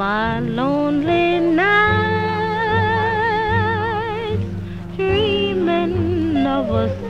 my lonely nights, dreaming of a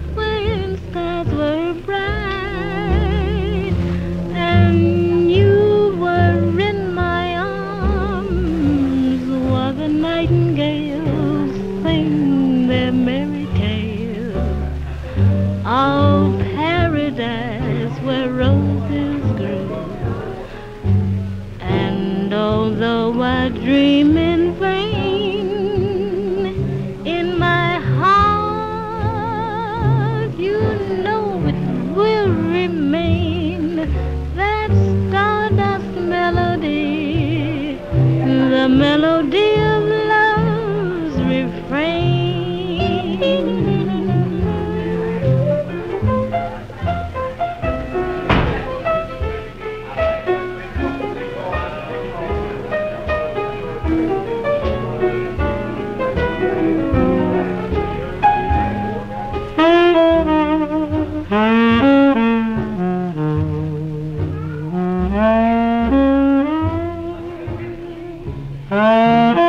the Mm-hmm.